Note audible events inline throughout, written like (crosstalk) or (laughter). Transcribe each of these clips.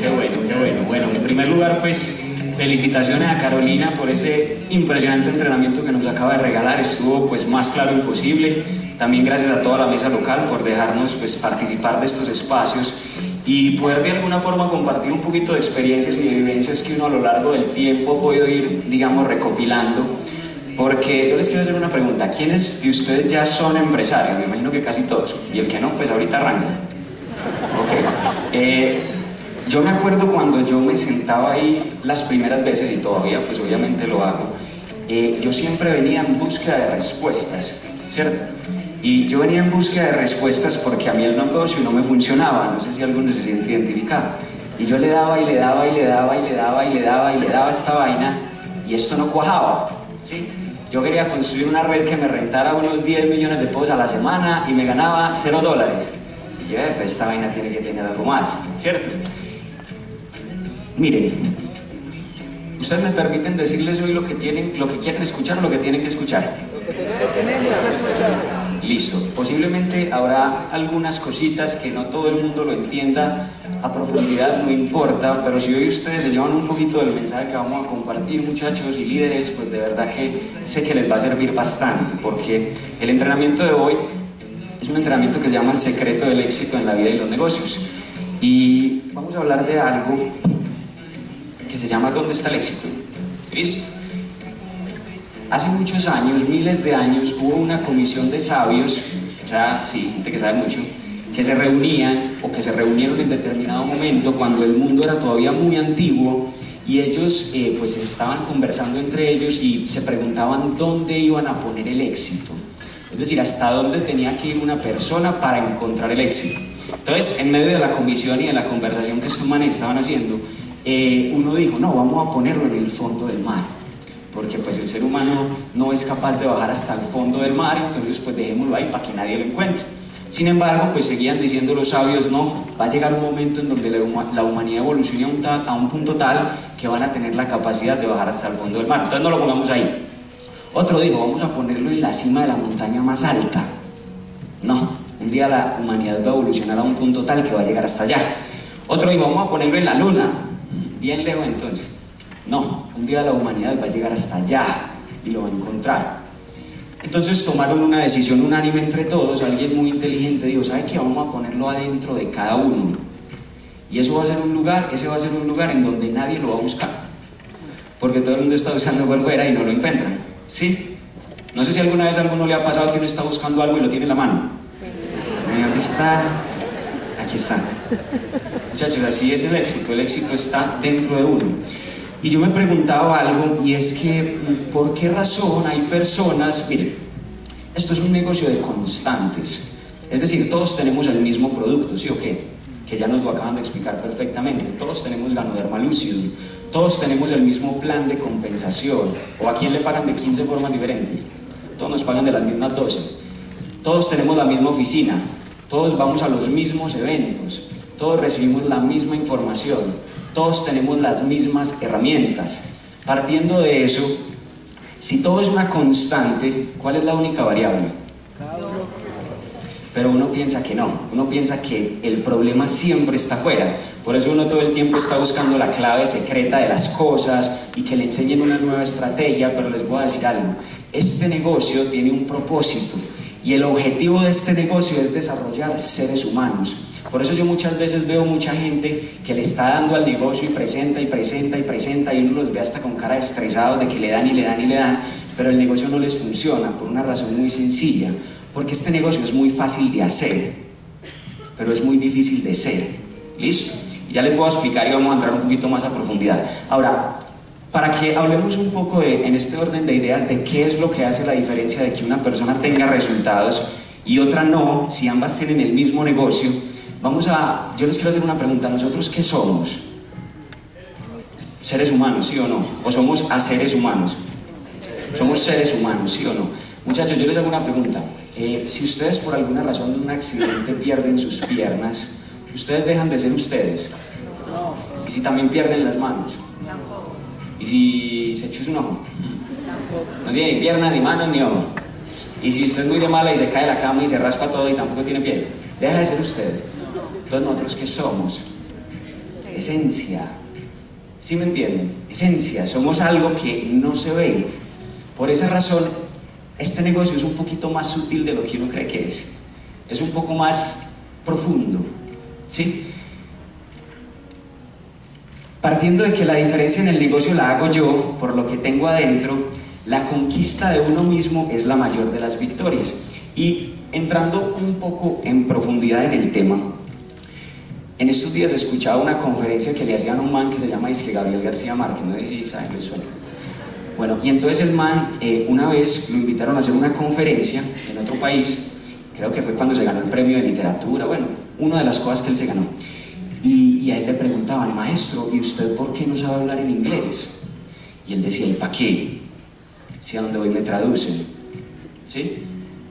Qué bueno, qué bueno. Bueno, en primer lugar, pues felicitaciones a Carolina por ese impresionante entrenamiento que nos acaba de regalar. Estuvo pues más claro imposible. También gracias a toda la mesa local por dejarnos pues participar de estos espacios y poder de alguna forma compartir un poquito de experiencias y vivencias que uno a lo largo del tiempo ha podido ir, digamos, recopilando. Porque yo les quiero hacer una pregunta. ¿Quiénes de ustedes ya son empresarios? Me imagino que casi todos. Y el que no, pues ahorita arranca. Eh, yo me acuerdo cuando yo me sentaba ahí las primeras veces, y todavía pues obviamente lo hago, eh, yo siempre venía en búsqueda de respuestas, ¿cierto? Y yo venía en búsqueda de respuestas porque a mí el negocio no me funcionaba, no sé si alguno se siente identificado. Y yo le daba y le daba y le daba y le daba y le daba y le daba esta vaina y esto no cuajaba, ¿sí? Yo quería construir una red que me rentara unos 10 millones de pesos a la semana y me ganaba 0 dólares. Pues esta vaina tiene que tener algo más, ¿cierto? Miren, ustedes me permiten decirles hoy lo que tienen, lo que quieren escuchar lo que tienen que escuchar. Listo. Posiblemente habrá algunas cositas que no todo el mundo lo entienda a profundidad, no importa, pero si hoy ustedes se llevan un poquito del mensaje que vamos a compartir, muchachos y líderes, pues de verdad que sé que les va a servir bastante, porque el entrenamiento de hoy es un entrenamiento que se llama el secreto del éxito en la vida y los negocios. Y vamos a hablar de algo que se llama ¿Dónde está el éxito? ¿Listo? Hace muchos años, miles de años, hubo una comisión de sabios, o sea, sí, gente que sabe mucho, que se reunían o que se reunieron en determinado momento cuando el mundo era todavía muy antiguo y ellos eh, pues estaban conversando entre ellos y se preguntaban dónde iban a poner el éxito. Es decir, hasta dónde tenía que ir una persona para encontrar el éxito. Entonces, en medio de la comisión y de la conversación que estos manes estaban haciendo, eh, uno dijo, no, vamos a ponerlo en el fondo del mar porque pues el ser humano no es capaz de bajar hasta el fondo del mar, entonces pues dejémoslo ahí para que nadie lo encuentre. Sin embargo, pues seguían diciendo los sabios, no, va a llegar un momento en donde la, humanidad evolucione a un, a un punto tal que van a tener la capacidad de bajar hasta el fondo del mar. Entonces no lo pongamos ahí. Otro dijo, vamos a ponerlo en la cima de la montaña más alta. No, un día la humanidad va a evolucionar a un punto tal que va a llegar hasta allá. Otro dijo, vamos a ponerlo en la luna. Bien lejos entonces. No, un día la humanidad va a llegar hasta allá y lo va a encontrar. Entonces tomaron una decisión unánime entre todos, alguien muy inteligente dijo, ¿sabe qué? Vamos a ponerlo adentro de cada uno. Y eso va a ser un lugar, ese va a ser un lugar en donde nadie lo va a buscar. Porque todo el mundo está buscando por fuera y no lo encuentran. ¿Sí? No sé si alguna vez a alguno le ha pasado que uno está buscando algo y lo tiene en la mano. ¿Dónde está? Aquí está. Muchachos, así es el éxito. El éxito está dentro de uno. Y yo me preguntaba algo y es que, ¿por qué razón hay personas, miren, esto es un negocio de constantes, es decir, todos tenemos el mismo producto, ¿sí o qué? Que ya nos lo acaban de explicar perfectamente, todos tenemos ganoderma lúcido, todos tenemos el mismo plan de compensación, o a quién le pagan de 15 formas diferentes, todos nos pagan de las mismas 12, todos tenemos la misma oficina, todos vamos a los mismos eventos, todos recibimos la misma información, todos tenemos las mismas herramientas. Partiendo de eso, si todo es una constante, ¿cuál es la única variable? Pero uno piensa que no, uno piensa que el problema siempre está afuera. Por eso uno todo el tiempo está buscando la clave secreta de las cosas y que le enseñen una nueva estrategia, pero les voy a decir algo. Este negocio tiene un propósito y el objetivo de este negocio es desarrollar seres humanos. Por eso yo muchas veces veo mucha gente que le está dando al negocio y presenta y presenta y presenta y uno los ve hasta con cara estresado de que le dan y le dan y le dan, pero el negocio no les funciona por una razón muy sencilla, porque este negocio es muy fácil de hacer, pero es muy difícil de ser. ¿Listo? Ya les voy a explicar y vamos a entrar un poquito más a profundidad. Ahora, para que hablemos un poco de, en este orden de ideas de qué es lo que hace la diferencia de que una persona tenga resultados y otra no, si ambas tienen el mismo negocio, Vamos a, yo les quiero hacer una pregunta, ¿nosotros qué somos? ¿Seres humanos, sí o no? ¿O somos a seres humanos? Somos seres humanos, sí o no? Muchachos, yo les hago una pregunta. Eh, si ustedes por alguna razón de un accidente pierden sus piernas, ¿ustedes dejan de ser ustedes? ¿Y si también pierden las manos? ¿Y si se chusa un ojo? No tiene ni pierna, ni mano, ni ojo. ¿Y si usted es muy de mala y se cae de la cama y se raspa todo y tampoco tiene piel? Deja de ser usted. Entonces nosotros qué somos? Esencia. ¿Sí me entienden? Esencia. Somos algo que no se ve. Por esa razón, este negocio es un poquito más sutil de lo que uno cree que es. Es un poco más profundo. ¿Sí? Partiendo de que la diferencia en el negocio la hago yo, por lo que tengo adentro, la conquista de uno mismo es la mayor de las victorias. Y entrando un poco en profundidad en el tema, en estos días escuchaba una conferencia que le hacían a un man que se llama Isque Gabriel García Márquez, no sé si saben, les suena. Bueno, y entonces el man, eh, una vez lo invitaron a hacer una conferencia en otro país, creo que fue cuando se ganó el premio de literatura, bueno, una de las cosas que él se ganó. Y, a él le preguntaban, maestro, ¿y usted por qué no sabe hablar en inglés? Y él decía, ¿y para qué? Si a donde voy me traducen. ¿Sí?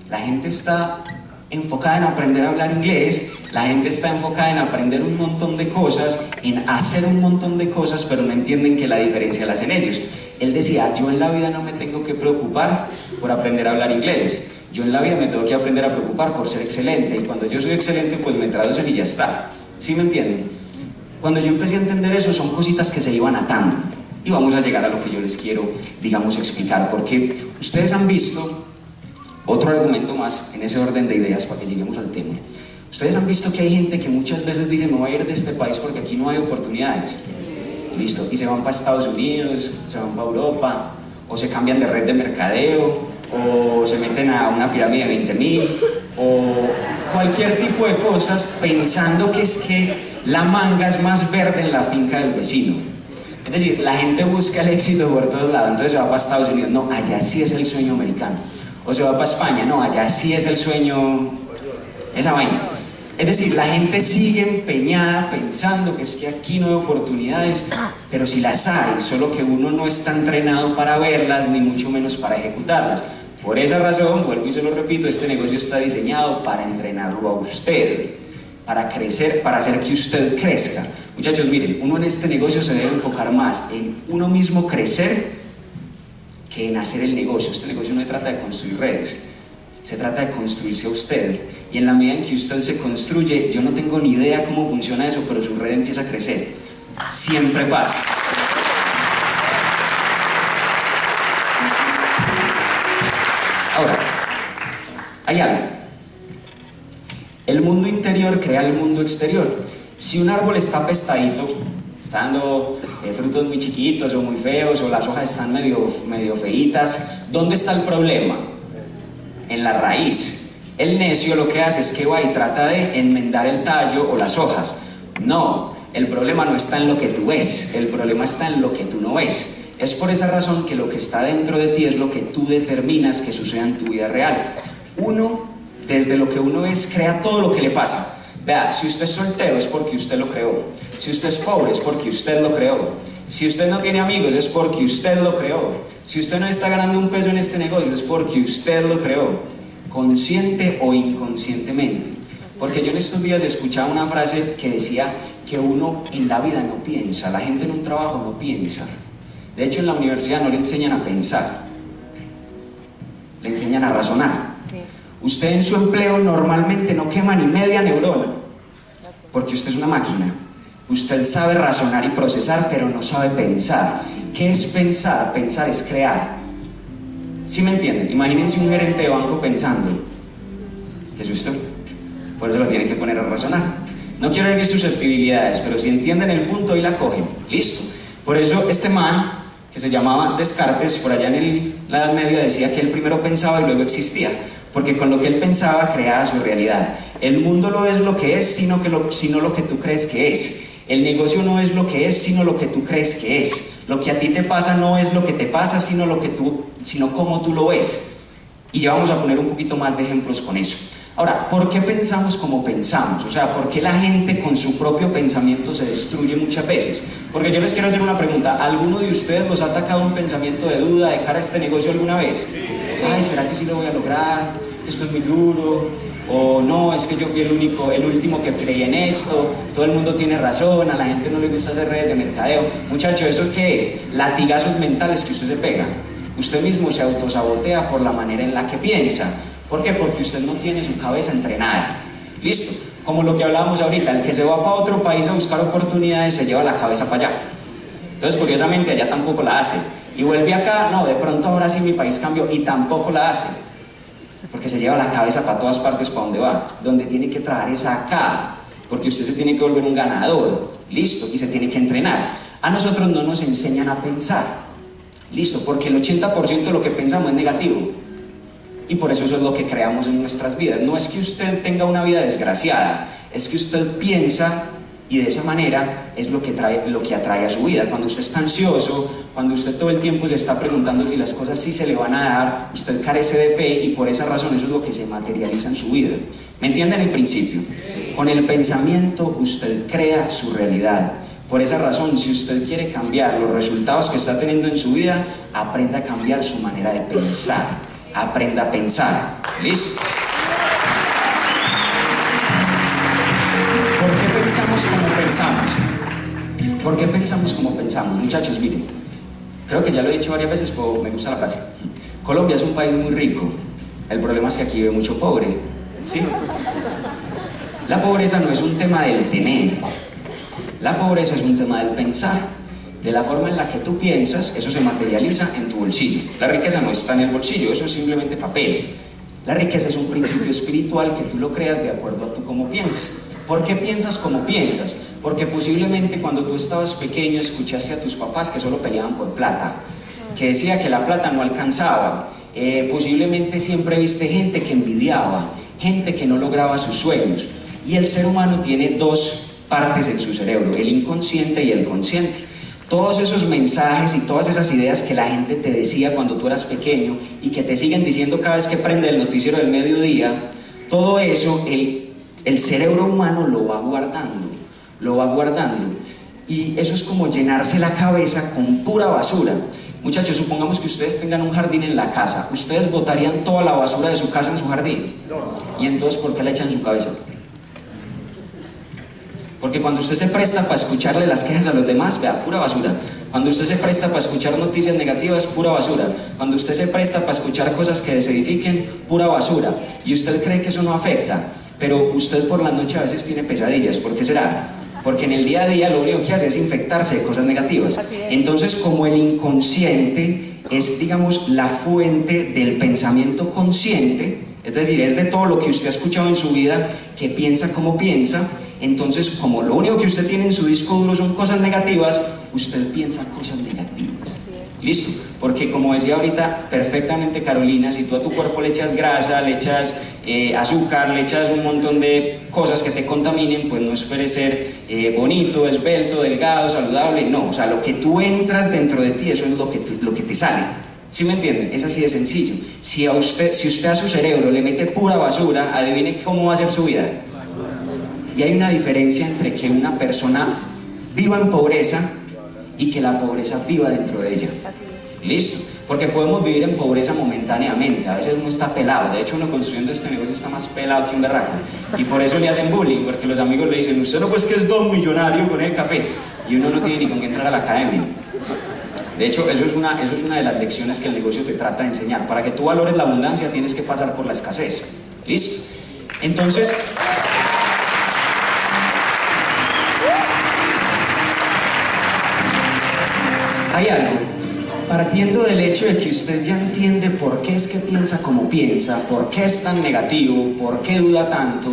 La gente está enfocada en aprender a hablar inglés, la gente está enfocada en aprender un montón de cosas, en hacer un montón de cosas, pero no entienden que la diferencia la hacen ellos. Él decía, yo en la vida no me tengo que preocupar por aprender a hablar inglés, yo en la vida me tengo que aprender a preocupar por ser excelente, y cuando yo soy excelente, pues me traducen y ya está. ¿Sí me entienden? Cuando yo empecé a entender eso, son cositas que se iban atando. Y vamos a llegar a lo que yo les quiero, digamos, explicar, porque ustedes han visto otro argumento más en ese orden de ideas para que lleguemos al tema. Ustedes han visto que hay gente que muchas veces dice, me voy a ir de este país porque aquí no hay oportunidades. Listo, y se van para Estados Unidos, se van para Europa, o se cambian de red de mercadeo, o se meten a una pirámide de 20 mil, o cualquier tipo de cosas pensando que es que la manga es más verde en la finca del vecino. Es decir, la gente busca el éxito por todos lados, entonces se va para Estados Unidos, no, allá sí es el sueño americano. O se va para España, no, allá sí es el sueño, esa vaina. Es decir, la gente sigue empeñada pensando que es que aquí no hay oportunidades, pero si las hay, solo que uno no está entrenado para verlas, ni mucho menos para ejecutarlas. Por esa razón, vuelvo y se lo repito, este negocio está diseñado para entrenarlo a usted, para crecer, para hacer que usted crezca. Muchachos, miren, uno en este negocio se debe enfocar más en uno mismo crecer que en hacer el negocio. Este negocio no se trata de construir redes, se trata de construirse a usted. Y en la medida en que usted se construye, yo no tengo ni idea cómo funciona eso, pero su red empieza a crecer. Siempre pasa. Ahora, hay algo. El mundo interior crea el mundo exterior. Si un árbol está apestadito, está dando eh, frutos muy chiquitos o muy feos, o las hojas están medio, medio feitas, ¿dónde está el problema? En la raíz. El necio lo que hace es que va y trata de enmendar el tallo o las hojas. No, el problema no está en lo que tú ves, el problema está en lo que tú no ves. Es por esa razón que lo que está dentro de ti es lo que tú determinas que suceda en tu vida real. Uno, desde lo que uno es, crea todo lo que le pasa. Vea, si usted es soltero es porque usted lo creó. Si usted es pobre es porque usted lo creó. Si usted no tiene amigos es porque usted lo creó. Si usted no está ganando un peso en este negocio es porque usted lo creó. Consciente o inconscientemente. Porque yo en estos días escuchaba una frase que decía que uno en la vida no piensa, la gente en un trabajo no piensa. De hecho, en la universidad no le enseñan a pensar, le enseñan a razonar. Sí. Usted en su empleo normalmente no quema ni media neurona, porque usted es una máquina. Usted sabe razonar y procesar, pero no sabe pensar. ¿Qué es pensar? Pensar es crear. ¿Sí me entienden? Imagínense un gerente de banco pensando, que es usted. Por eso lo tiene que poner a razonar. No quiero herir susceptibilidades, pero si entienden el punto y la cogen, listo. Por eso este man, que se llamaba Descartes, por allá en el, la Edad Media decía que él primero pensaba y luego existía, porque con lo que él pensaba creaba su realidad. El mundo no es lo que es, sino, que lo, sino lo que tú crees que es. El negocio no es lo que es, sino lo que tú crees que es. Lo que a ti te pasa no es lo que te pasa, sino, lo que tú, sino cómo tú lo ves. Y ya vamos a poner un poquito más de ejemplos con eso. Ahora, ¿por qué pensamos como pensamos? O sea, ¿por qué la gente con su propio pensamiento se destruye muchas veces? Porque yo les quiero hacer una pregunta. ¿Alguno de ustedes los ha atacado un pensamiento de duda de cara a este negocio alguna vez? Ay, ¿será que sí lo voy a lograr? Esto es muy duro. O no, es que yo fui el único, el último que creí en esto. Todo el mundo tiene razón, a la gente no le gusta hacer redes de mercadeo. Muchachos, ¿eso qué es? Latigazos mentales que usted se pega. Usted mismo se autosabotea por la manera en la que piensa. ¿Por qué? Porque usted no tiene su cabeza entrenada. ¿Listo? como lo que hablábamos ahorita, el que se va para otro país a buscar oportunidades se lleva la cabeza para allá. Entonces, curiosamente, allá tampoco la hace. Y vuelve acá, no, de pronto ahora sí mi país cambió y tampoco la hace. Porque se lleva la cabeza para todas partes para donde va. Donde tiene que trabajar es acá. Porque usted se tiene que volver un ganador. Listo. Y se tiene que entrenar. A nosotros no nos enseñan a pensar. Listo. Porque el 80% de lo que pensamos es negativo. Y por eso eso es lo que creamos en nuestras vidas. No es que usted tenga una vida desgraciada, es que usted piensa y de esa manera es lo que, trae, lo que atrae a su vida. Cuando usted está ansioso, cuando usted todo el tiempo se está preguntando si las cosas sí se le van a dar, usted carece de fe y por esa razón eso es lo que se materializa en su vida. ¿Me entienden el principio? Con el pensamiento usted crea su realidad. Por esa razón, si usted quiere cambiar los resultados que está teniendo en su vida, aprenda a cambiar su manera de pensar aprenda a pensar. ¿Listo? ¿Por qué pensamos como pensamos? ¿Por qué pensamos como pensamos? Muchachos, miren, creo que ya lo he dicho varias veces, pero me gusta la frase. Colombia es un país muy rico. El problema es que aquí vive mucho pobre. ¿Sí? La pobreza no es un tema del tener. La pobreza es un tema del pensar de la forma en la que tú piensas, eso se materializa en tu bolsillo. La riqueza no está en el bolsillo, eso es simplemente papel. La riqueza es un principio espiritual que tú lo creas de acuerdo a tú cómo piensas. ¿Por qué piensas como piensas? Porque posiblemente cuando tú estabas pequeño escuchaste a tus papás que solo peleaban por plata, que decía que la plata no alcanzaba. Eh, posiblemente siempre viste gente que envidiaba, gente que no lograba sus sueños. Y el ser humano tiene dos partes en su cerebro, el inconsciente y el consciente. Todos esos mensajes y todas esas ideas que la gente te decía cuando tú eras pequeño y que te siguen diciendo cada vez que prende el noticiero del mediodía, todo eso el, el cerebro humano lo va guardando, lo va guardando. Y eso es como llenarse la cabeza con pura basura. Muchachos, supongamos que ustedes tengan un jardín en la casa. ¿Ustedes botarían toda la basura de su casa en su jardín? ¿Y entonces por qué la echan en su cabeza? Porque cuando usted se presta para escucharle las quejas a los demás, vea, pura basura. Cuando usted se presta para escuchar noticias negativas, pura basura. Cuando usted se presta para escuchar cosas que desedifiquen, pura basura. Y usted cree que eso no afecta, pero usted por la noche a veces tiene pesadillas. ¿Por qué será? Porque en el día a día lo único que hace es infectarse de cosas negativas. Entonces, como el inconsciente es, digamos, la fuente del pensamiento consciente, es decir, es de todo lo que usted ha escuchado en su vida, que piensa como piensa, entonces, como lo único que usted tiene en su disco duro son cosas negativas, usted piensa cosas negativas. ¿Listo? Porque como decía ahorita perfectamente Carolina, si tú a tu cuerpo le echas grasa, le echas eh, azúcar, le echas un montón de cosas que te contaminen, pues no esperes ser eh, bonito, esbelto, delgado, saludable. No, o sea, lo que tú entras dentro de ti, eso es lo que, lo que te sale. ¿Sí me entienden? Es así de sencillo. Si, a usted, si usted a su cerebro le mete pura basura, adivine cómo va a ser su vida. Y hay una diferencia entre que una persona viva en pobreza y que la pobreza viva dentro de ella. ¿Listo? Porque podemos vivir en pobreza momentáneamente, a veces uno está pelado, de hecho uno construyendo este negocio está más pelado que un berraco, y por eso le hacen bullying, porque los amigos le dicen, usted no pues que es don millonario con el café, y uno no tiene ni con qué entrar a la academia. De hecho, eso es, una, eso es una de las lecciones que el negocio te trata de enseñar. Para que tú valores la abundancia tienes que pasar por la escasez. ¿Listo? Entonces, hay algo. Partiendo del hecho de que usted ya entiende por qué es que piensa como piensa, por qué es tan negativo, por qué duda tanto,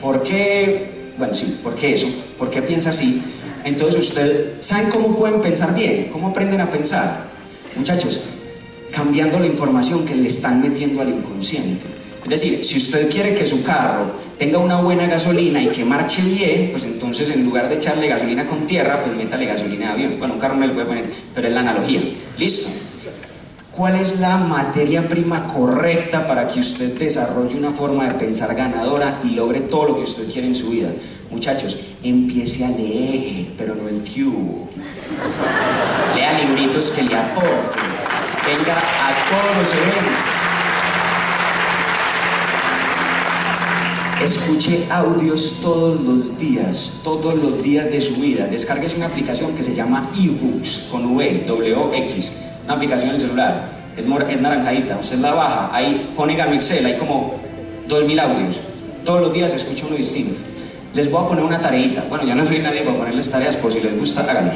por qué, bueno, sí, por qué eso, por qué piensa así, entonces usted, ¿saben cómo pueden pensar bien? ¿Cómo aprenden a pensar? Muchachos, cambiando la información que le están metiendo al inconsciente. Es decir, si usted quiere que su carro tenga una buena gasolina y que marche bien, pues entonces en lugar de echarle gasolina con tierra, pues métale gasolina de avión. Bueno, un carro no le puede poner, pero es la analogía. ¿Listo? ¿Cuál es la materia prima correcta para que usted desarrolle una forma de pensar ganadora y logre todo lo que usted quiere en su vida? Muchachos, empiece a leer, pero no el cubo. Lea libritos que le aporten. Venga a todos los eventos. Escuche audios todos los días, todos los días de su vida. Descárguese una aplicación que se llama eBooks, con V, W-X. Una aplicación en el celular. Es, es naranjadita. Usted la baja, ahí pone Gano Excel, hay como 2.000 audios. Todos los días escucha uno distinto. les voy a poner una tareita. Bueno, yo no soy nadie para ponerles tareas, pues si les gusta, háganlo.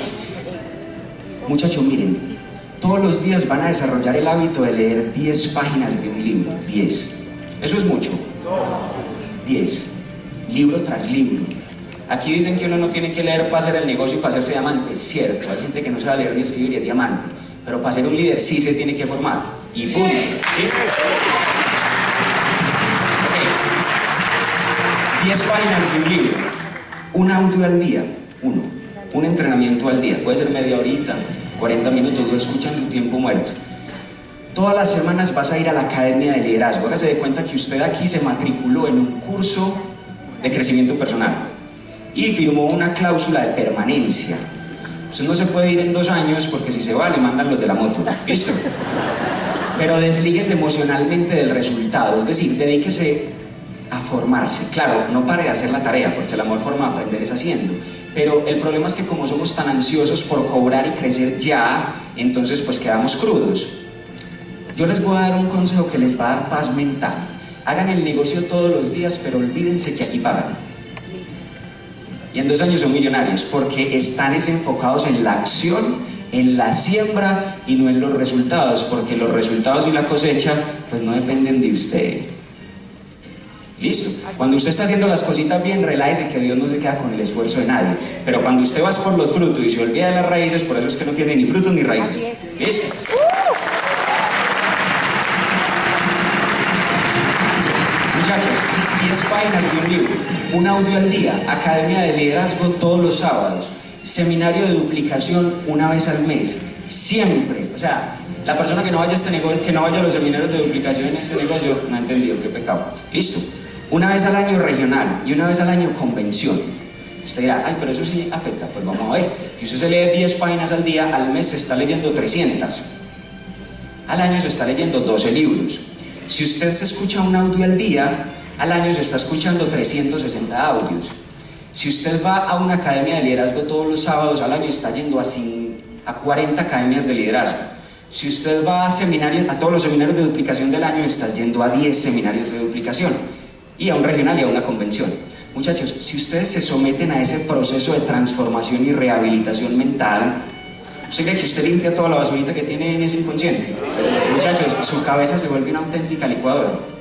Muchachos, miren, todos los días van a desarrollar el hábito de leer 10 páginas de un libro. 10. ¿Eso es mucho? 10. Libro tras libro. Aquí dicen que uno no tiene que leer para hacer el negocio y para hacerse diamante. Es cierto, hay gente que no sabe leer ni escribir y es diamante. Pero para ser un líder sí se tiene que formar. Y punto. ¿Sí? 10 páginas de un libro, un audio al día, uno, un entrenamiento al día, puede ser media horita, 40 minutos, lo escuchan en su tiempo muerto. Todas las semanas vas a ir a la Academia de Liderazgo. Hágase de cuenta que usted aquí se matriculó en un curso de crecimiento personal y firmó una cláusula de permanencia. Usted no se puede ir en dos años porque si se va le mandan los de la moto. ¿Listo? Pero deslíguese emocionalmente del resultado, es decir, dedíquese a formarse. Claro, no pare de hacer la tarea, porque la mejor forma de aprender es haciendo. Pero el problema es que como somos tan ansiosos por cobrar y crecer ya, entonces pues quedamos crudos. Yo les voy a dar un consejo que les va a dar paz mental. Hagan el negocio todos los días, pero olvídense que aquí pagan. Y en dos años son millonarios, porque están enfocados en la acción, en la siembra y no en los resultados, porque los resultados y la cosecha pues no dependen de usted. Listo. Cuando usted está haciendo las cositas bien, relájese que Dios no se queda con el esfuerzo de nadie. Pero cuando usted va por los frutos y se olvida de las raíces, por eso es que no tiene ni frutos ni raíces. ¿Listo? 10 páginas de un libro, un audio al día, academia de liderazgo todos los sábados, seminario de duplicación una vez al mes, siempre. O sea, la persona que no vaya a este negocio, que no vaya a los seminarios de duplicación en este negocio, no ha entendido qué pecado. Listo. Una vez al año regional y una vez al año convención. Usted dirá, ay, pero eso sí afecta. Pues vamos a ver. Si usted se lee 10 páginas al día, al mes se está leyendo 300. Al año se está leyendo 12 libros. Si usted se escucha un audio al día, al año se está escuchando 360 audios. Si usted va a una academia de liderazgo todos los sábados, al año está yendo a, a 40 academias de liderazgo. Si usted va a, seminarios, a todos los seminarios de duplicación del año, estás yendo a 10 seminarios de duplicación y a un regional y a una convención. Muchachos, si ustedes se someten a ese proceso de transformación y rehabilitación mental, ¿usted cree que usted limpia toda la basurita que tiene en ese inconsciente? Muchachos, su cabeza se vuelve una auténtica licuadora.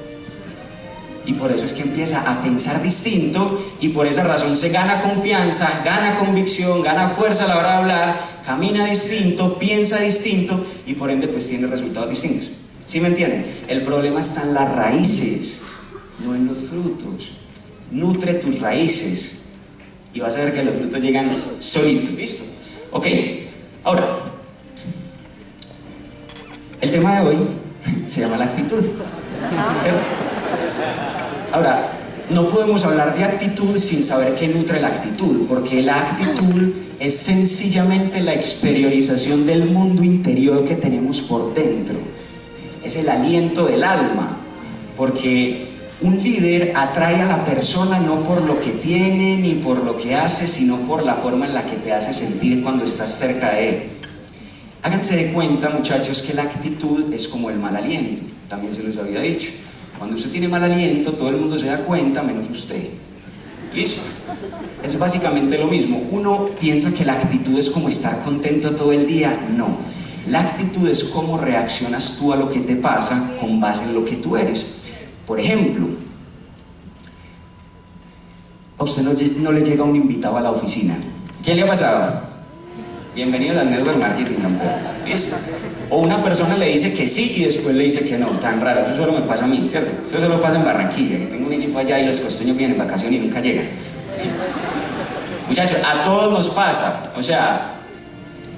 Y por eso es que empieza a pensar distinto y por esa razón se gana confianza, gana convicción, gana fuerza a la hora de hablar, camina distinto, piensa distinto y por ende pues tiene resultados distintos. ¿Sí me entienden? El problema está en las raíces no en los frutos. Nutre tus raíces y vas a ver que los frutos llegan solitos. ¿Listo? Ok, ahora, el tema de hoy (laughs) se llama la actitud. ¿Cierto? Ahora, no podemos hablar de actitud sin saber qué nutre la actitud, porque la actitud es sencillamente la exteriorización del mundo interior que tenemos por dentro. Es el aliento del alma, porque un líder atrae a la persona no por lo que tiene ni por lo que hace, sino por la forma en la que te hace sentir cuando estás cerca de él. Háganse de cuenta, muchachos, que la actitud es como el mal aliento. También se los había dicho. Cuando usted tiene mal aliento, todo el mundo se da cuenta, menos usted. ¿Listo? Es básicamente lo mismo. Uno piensa que la actitud es como estar contento todo el día. No. La actitud es cómo reaccionas tú a lo que te pasa con base en lo que tú eres. Por ejemplo, a usted no, le llega un invitado a la oficina. ¿Quién le ha pasado? Bienvenido al Network Marketing ¿Listo? O una persona le dice que sí y después le dice que no. Tan raro. Eso solo me pasa a mí, ¿cierto? Eso solo pasa en Barranquilla, que tengo un equipo allá y los costeños vienen en vacaciones y nunca llegan. Muchachos, a todos nos pasa. O sea,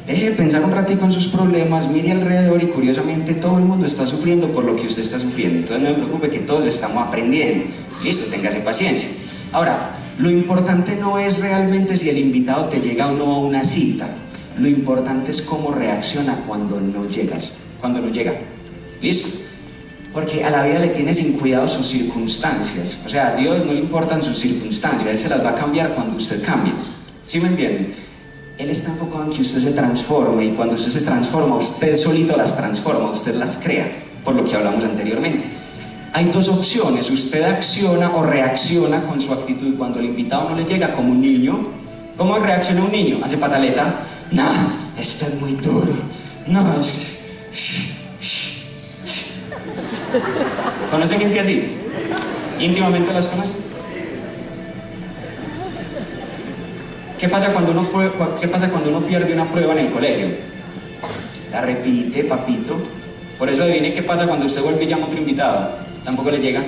Deje de pensar un ratico en sus problemas, mire alrededor y curiosamente todo el mundo está sufriendo por lo que usted está sufriendo. Entonces no se preocupe que todos estamos aprendiendo. Listo, téngase paciencia. Ahora, lo importante no es realmente si el invitado te llega o no a una cita. Lo importante es cómo reacciona cuando no llegas, cuando no llega. ¿Listo? Porque a la vida le tiene sin cuidado sus circunstancias. O sea, a Dios no le importan sus circunstancias, Él se las va a cambiar cuando usted cambie. ¿Sí me entienden? Él está enfocado en que usted se transforme y cuando usted se transforma, usted solito las transforma, usted las crea, por lo que hablamos anteriormente. hay dos opciones. Usted acciona o reacciona con su actitud cuando el invitado no le llega como un niño. ¿Cómo reacciona un niño? Hace pataleta. No, esto es muy duro. No, es que... ¿Conocen gente así? ¿Íntimamente las conocen? ¿Qué pasa, cuando uno, ¿Qué pasa cuando uno pierde una prueba en el colegio? La repite, papito. Por eso adivine qué pasa cuando usted vuelve y llama a otro invitado. Tampoco le llega.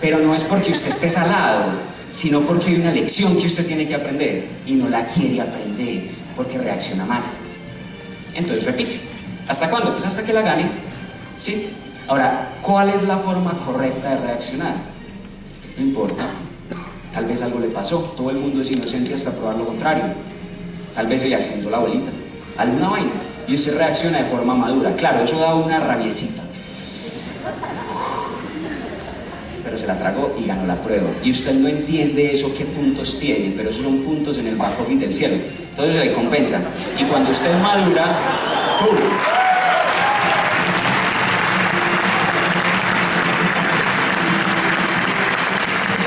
Pero no es porque usted esté salado, sino porque hay una lección que usted tiene que aprender y no la quiere aprender porque reacciona mal. Entonces repite. ¿Hasta cuándo? Pues hasta que la gane. ¿Sí? Ahora, ¿cuál es la forma correcta de reaccionar? No importa. Tal vez algo le pasó. Todo el mundo es inocente hasta probar lo contrario. Tal vez ella siento la abuelita. Alguna vaina. Y usted reacciona de forma madura. Claro, eso da una rabiecita. Pero se la tragó y ganó la prueba. Y usted no entiende eso, qué puntos tiene, pero esos son puntos en el bajo fin del cielo. Entonces se le compensa. Y cuando usted madura, ¡pum!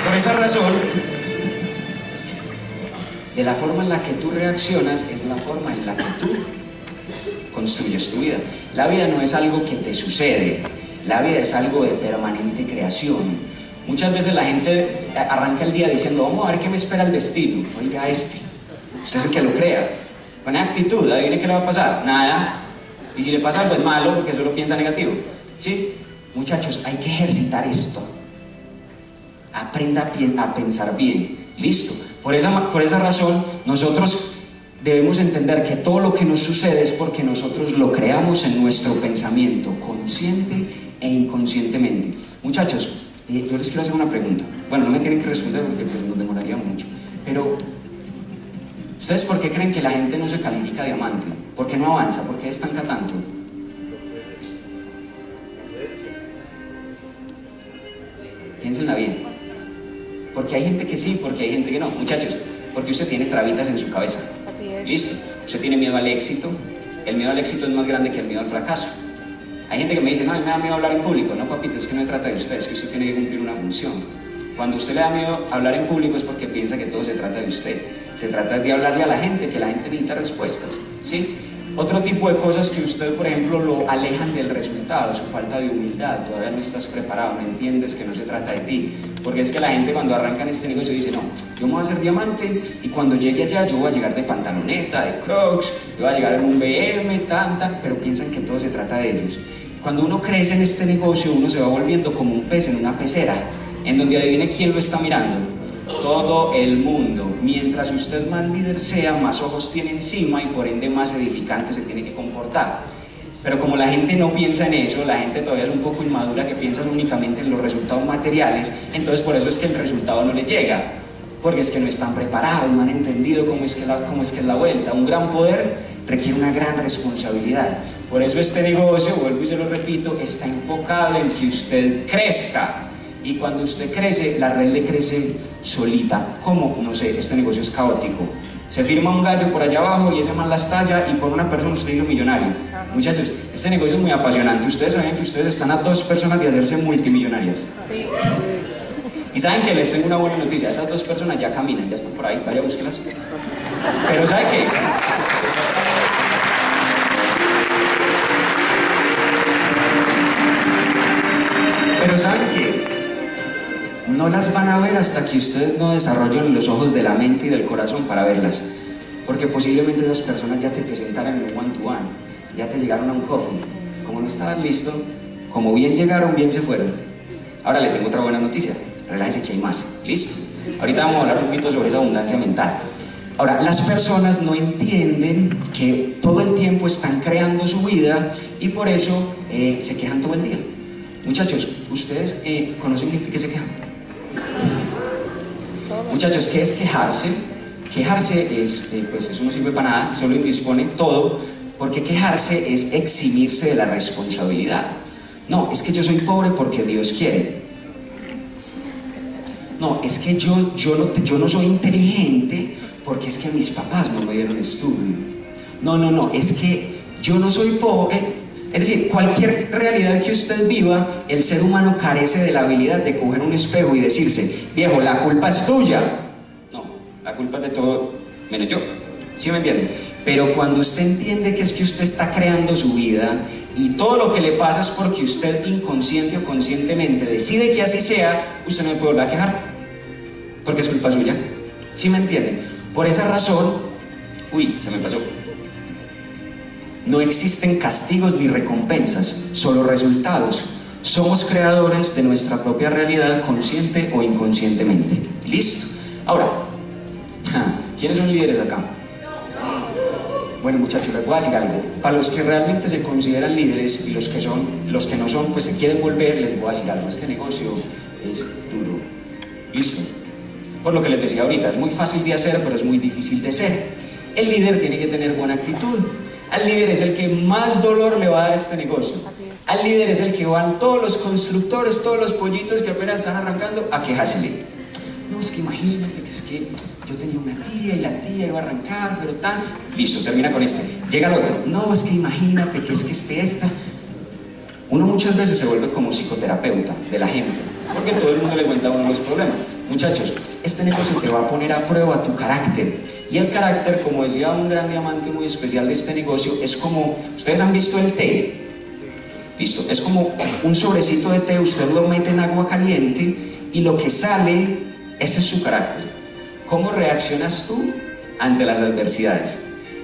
Por esa razón, de la forma en la que tú reaccionas es la forma en la que tú construyes tu vida. La vida no es algo que te sucede, la vida es algo de permanente creación. Muchas veces la gente arranca el día diciendo, vamos a ver qué me espera el destino. Oiga, este, usted es el que lo crea. Con actitud, adivine qué le va a pasar. Nada. Y si le pasa algo es malo porque solo piensa negativo. ¿Sí? Muchachos, hay que ejercitar esto aprenda a pensar bien. Listo. Por esa, por esa razón, nosotros debemos entender que todo lo que nos sucede es porque nosotros lo creamos en nuestro pensamiento, consciente e inconscientemente. Muchachos, eh, yo les quiero hacer una pregunta. Bueno, no me tienen que responder porque pues, nos demoraría mucho. Pero, ¿ustedes por qué creen que la gente no se califica diamante? ¿Por qué no avanza? ¿Por qué estanca tanto? Piénsenla bien. Porque hay gente que sí, porque hay gente que no. Muchachos, porque usted tiene trabitas en su cabeza. Listo. Usted tiene miedo al éxito. El miedo al éxito es más grande que el miedo al fracaso. Hay gente que me dice, no, me da miedo hablar en público. No, papito, es que no se trata de usted, es que usted tiene que cumplir una función. Cuando usted le da miedo hablar en público es porque piensa que todo se trata de usted. Se trata de hablarle a la gente, que la gente necesita respuestas. ¿sí? Otro tipo de cosas que usted, por ejemplo, lo alejan del resultado, su falta de humildad, todavía no estás preparado, no entiendes que no se trata de ti. Porque es que la gente cuando arranca en este negocio dice, no, yo me voy a hacer diamante y cuando llegue allá yo voy a llegar de pantaloneta, de crocs, yo voy a llegar en un BM, tanta, pero piensan que todo se trata de ellos. Cuando uno crece en este negocio, uno se va volviendo como un pez en una pecera, en donde adivine quién lo está mirando todo el mundo. Mientras usted más líder sea, más ojos tiene encima y por ende más edificante se tiene que comportar. Pero como la gente no piensa en eso, la gente todavía es un poco inmadura que piensa únicamente en los resultados materiales, entonces por eso es que el resultado no le llega. Porque es que no están preparados, no han entendido cómo es que, la, cómo es, que es la vuelta. Un gran poder requiere una gran responsabilidad. Por eso este negocio, vuelvo y se lo repito, está enfocado en que usted crezca, y cuando usted crece, la red le crece solita. ¿Cómo? No sé, este negocio es caótico. Se firma un gallo por allá abajo y ese man las talla y con una persona usted hizo millonario. Muchachos, este negocio es muy apasionante. Ustedes saben que ustedes están a dos personas de hacerse multimillonarias. Sí. Y saben que les tengo una buena noticia. Esas dos personas ya caminan, ya están por ahí. Vaya, búsquelas. Pero ¿sabe qué? Pero ¿saben qué? No las van a ver hasta que ustedes no desarrollen los ojos de la mente y del corazón para verlas. Porque posiblemente esas personas ya te presentaron en un one-to-one, ya te llegaron a un coffee. Como no estabas listo, como bien llegaron, bien se fueron. Ahora le tengo otra buena noticia, relájese que hay más. Listo. Ahorita vamos a hablar un poquito sobre esa abundancia mental. Ahora, las personas no entienden que todo el tiempo están creando su vida y por eso eh, se quejan todo el día. Muchachos, ¿ustedes eh, conocen gente que se queja? Muchachos, ¿qué es quejarse? Quejarse es, eh, pues eso no sirve para nada, solo indispone todo, porque quejarse es eximirse de la responsabilidad. No, es que yo soy pobre porque Dios quiere. No, es que yo, no, yo no soy inteligente porque es que mis papás no me dieron estudio. No, no, no, es que yo no soy pobre, Es decir, cualquier realidad que usted viva, el ser humano carece de la habilidad de coger un espejo y decirse, viejo, la culpa es tuya. No, la culpa es de todo, menos yo. ¿Sí me entienden? Pero cuando usted entiende que es que usted está creando su vida y todo lo que le pasa es porque usted inconsciente o conscientemente decide que así sea, usted no me puede volver a quejar. Porque es culpa suya. ¿Sí me entienden? Por esa razón, uy, se me pasó. No existen castigos ni recompensas, solo resultados. Somos creadores de nuestra propia realidad consciente o inconscientemente. ¿Listo? Ahora, ¿quiénes son líderes acá? Bueno, muchachos, les voy a decir algo. Para los que realmente se consideran líderes y los que son, los que no son, pues se quieren volver, les voy a decir algo. Este negocio es duro. ¿Listo? Por lo que les decía ahorita, es muy fácil de hacer, pero es muy difícil de ser. El líder tiene que tener buena actitud. Al líder es el que más dolor le va a dar este negocio. Al líder es el que van todos los constructores, todos los pollitos que apenas están arrancando a quejársele. No, es que imagínate es que yo tenía una tía y la tía iba a arrancar, pero tan... Listo, termina con este. Llega el otro. No, es que imagínate que es que este esta... Uno muchas veces se vuelve como psicoterapeuta de la gente, porque todo el mundo le cuenta a uno los problemas. Muchachos, este negocio te va a poner a prueba tu carácter. Y el carácter, como decía un gran diamante muy especial de este negocio, es como, ustedes han visto el té. Listo, es como un sobrecito de té, usted lo mete en agua caliente y lo que sale, ese es su carácter. ¿Cómo reaccionas tú ante las adversidades?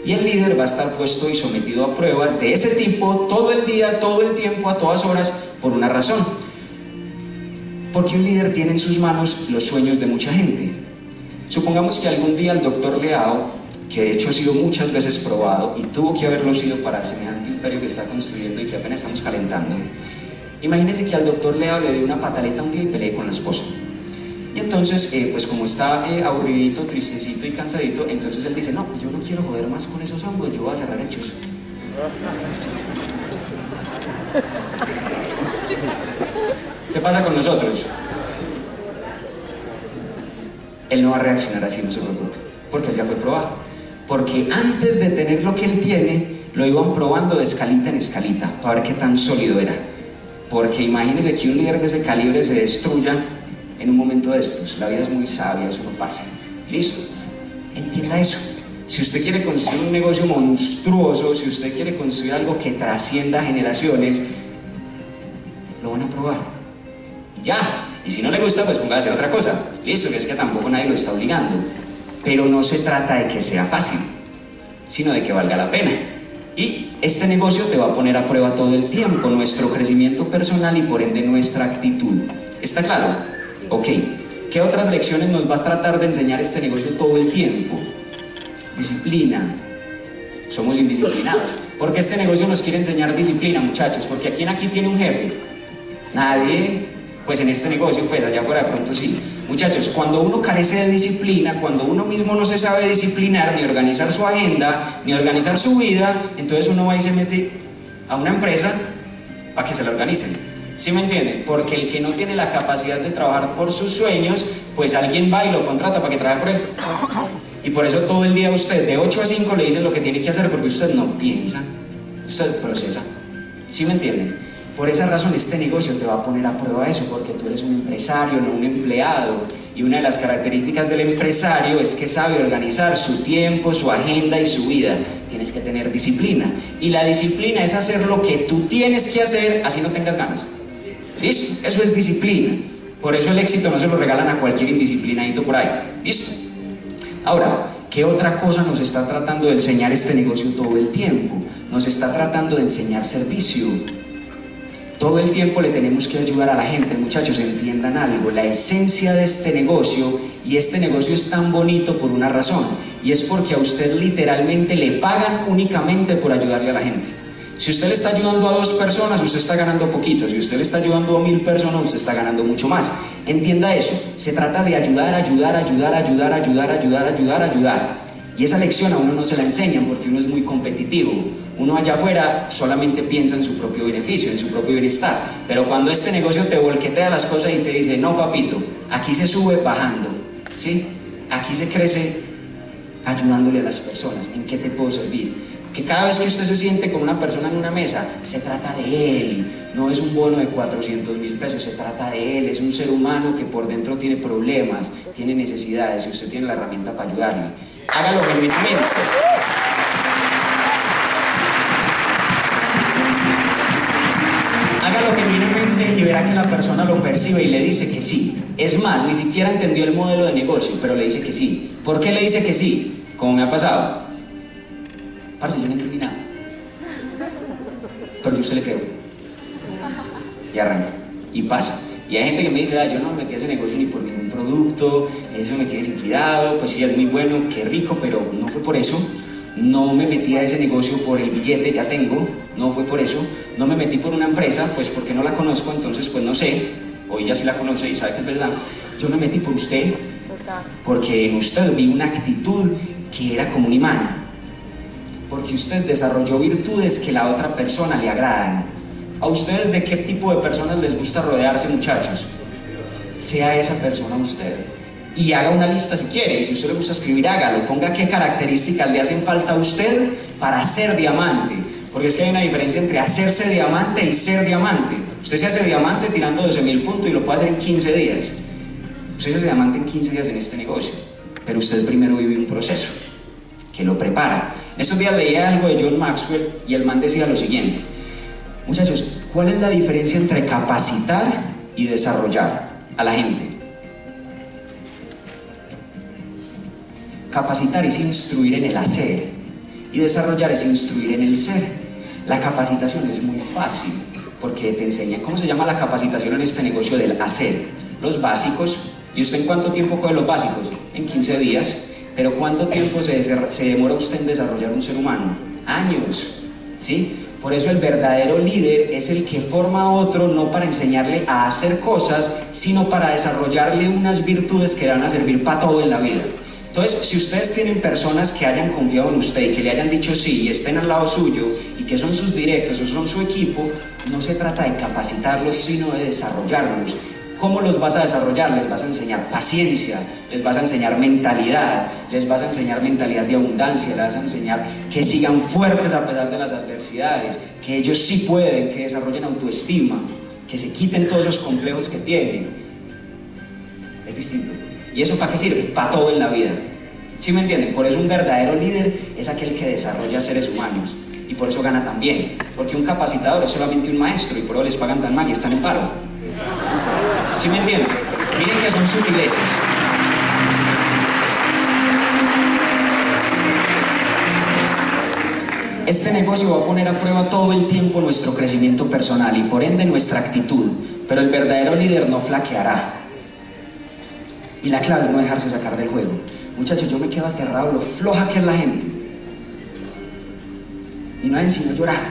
Y el líder va a estar puesto y sometido a pruebas de ese tipo todo el día, todo el tiempo, a todas horas, por una razón. Porque un líder tiene en sus manos los sueños de mucha gente. Supongamos que algún día el doctor Leao, que de hecho ha sido muchas veces probado y tuvo que haberlo sido para semejante imperio que está construyendo y que apenas estamos calentando, imagínese que al doctor Leao le dio una pataleta un día y peleé con la esposa. Y entonces, eh, pues como está eh, aburridito, tristecito y cansadito, entonces él dice, no, yo no quiero joder más con esos hongos, yo voy a cerrar el chuzo. (laughs) ¿Qué pasa con nosotros? Él no va a reaccionar así, no se preocupe, porque ya fue probado. Porque antes de tener lo que él tiene, lo iban probando de escalita en escalita, para ver qué tan sólido era. Porque imagínese que un líder de ese calibre se destruya en un momento de estos. La vida es muy sabia, eso no pasa. Listo. Entienda eso. Si usted quiere construir un negocio monstruoso, si usted quiere construir algo que trascienda generaciones, lo van a probar. Ya. Y si no le gusta, pues ponga a hacer otra cosa. Listo, que es que tampoco nadie lo está obligando. Pero no se trata de que sea fácil, sino de que valga la pena. Y este negocio te va a poner a prueba todo el tiempo, nuestro crecimiento personal y por ende nuestra actitud. ¿Está claro? Ok. ¿Qué otras lecciones nos va a tratar de enseñar este negocio todo el tiempo? Disciplina. Somos indisciplinados. ¿Por qué este negocio nos quiere enseñar disciplina, muchachos? Porque ¿quién aquí tiene un jefe? Nadie. Pues en este negocio, pues allá afuera de pronto sí. Muchachos, cuando uno carece de disciplina, cuando uno mismo no se sabe disciplinar, ni organizar su agenda, ni organizar su vida, entonces uno va y se mete a una empresa para que se la organicen. ¿Sí me entienden? Porque el que no tiene la capacidad de trabajar por sus sueños, pues alguien va y lo contrata para que trabaje por él. Y por eso todo el día usted de 8 a 5 le dice lo que tiene que hacer porque usted no piensa, usted procesa. ¿Sí me entienden? Por esa razón este negocio te va a poner a prueba eso, porque tú eres un empresario, no un empleado. Y una de las características del empresario es que sabe organizar su tiempo, su agenda y su vida. Tienes que tener disciplina. Y la disciplina es hacer lo que tú tienes que hacer, así no tengas ganas. ¿Listo? Eso es disciplina. Por eso el éxito no se lo regalan a cualquier indisciplinadito por ahí. ¿Listo? Ahora, ¿qué otra cosa nos está tratando de enseñar este negocio todo el tiempo? Nos está tratando de enseñar servicio. Todo el tiempo le tenemos que ayudar a la gente, muchachos, entiendan algo. La esencia de este negocio, y este negocio es tan bonito por una razón, y es porque a usted literalmente le pagan únicamente por ayudarle a la gente. Si usted le está ayudando a dos personas, usted está ganando poquito. Si usted le está ayudando a mil personas, usted está ganando mucho más. Entienda eso. Se trata de ayudar, ayudar, ayudar, ayudar, ayudar, ayudar, ayudar, ayudar. Y esa lección a uno no se la enseñan porque uno es muy competitivo. Uno allá afuera solamente piensa en su propio beneficio, en su propio bienestar. Pero cuando este negocio te volquetea las cosas y te dice, no papito, aquí se sube bajando, ¿sí? Aquí se crece ayudándole a las personas. ¿En qué te puedo servir? que cada vez que usted se siente con una persona en una mesa, se trata de él, no es un bono de 400 mil pesos, se trata de él, es un ser humano que por dentro tiene problemas, tiene necesidades y usted tiene la herramienta para ayudarle. Hágalo genuinamente. Hágalo genuinamente y verá que la persona lo percibe y le dice que sí. Es más, ni siquiera entendió el modelo de negocio, pero le dice que sí. ¿Por qué le dice que sí? Como me ha pasado. Parce, yo no entendí nada. Pero yo se le creo. Y arranca. Y pasa. Y hay gente que me dice, ah, yo no me metí a ese negocio ni por ningún producto, eso me tiene sin cuidado, pues sí, es muy bueno, qué rico, pero no fue por eso. No me metí a ese negocio por el billete, ya tengo, no fue por eso. No me metí por una empresa, pues porque no la conozco, entonces pues no sé. Hoy ya sí la conoce y sabe que es verdad. Yo me metí por usted, porque en usted vi una actitud que era como un imán porque usted desarrolló virtudes que la otra persona le agradan. ¿A ustedes de qué tipo de personas les gusta rodearse, muchachos? Sea esa persona usted. Y haga una lista si quiere. Si a usted le gusta escribir, hágalo. Ponga qué características le hacen falta a usted para ser diamante. Porque es que hay una diferencia entre hacerse diamante y ser diamante. Usted se hace diamante tirando 12 mil puntos y lo puede hacer en 15 días. Usted se hace diamante en 15 días en este negocio. Pero usted primero vive un proceso que lo prepara. Estos días leía algo de John Maxwell y el man decía lo siguiente, muchachos, ¿cuál es la diferencia entre capacitar y desarrollar a la gente? Capacitar es instruir en el hacer y desarrollar es instruir en el ser. La capacitación es muy fácil porque te enseña, ¿cómo se llama la capacitación en este negocio del hacer? Los básicos. ¿Y usted en cuánto tiempo coge los básicos? En 15 días. Pero ¿cuánto tiempo se, demora usted en desarrollar un ser humano? Años, ¿sí? Por eso el verdadero líder es el que forma a otro no para enseñarle a hacer cosas, sino para desarrollarle unas virtudes que van a servir para todo en la vida. Entonces, si ustedes tienen personas que hayan confiado en usted y que le hayan dicho sí y estén al lado suyo y que son sus directos o son su equipo, no se trata de capacitarlos, sino de desarrollarlos. ¿Cómo los vas a desarrollar? Les vas a enseñar paciencia, les vas a enseñar mentalidad, les vas a enseñar mentalidad de abundancia, les vas a enseñar que sigan fuertes a pesar de las adversidades, que ellos sí pueden, que desarrollen autoestima, que se quiten todos esos complejos que tienen. Es distinto. ¿Y eso para qué sirve? Para todo en la vida. ¿Sí me entienden? Por eso un verdadero líder es aquel que desarrolla seres humanos. Y por eso gana también. Porque un capacitador es solamente un maestro y por eso les pagan tan mal y están en paro. ¿Sí me entienden? Miren que son sutileces. Este negocio va a poner a prueba todo el tiempo nuestro crecimiento personal y por ende nuestra actitud, pero el verdadero líder no flaqueará. Y la clave es no dejarse sacar del juego. Muchachos, yo me quedo aterrado lo floja que es la gente. Y no hay sino llorar.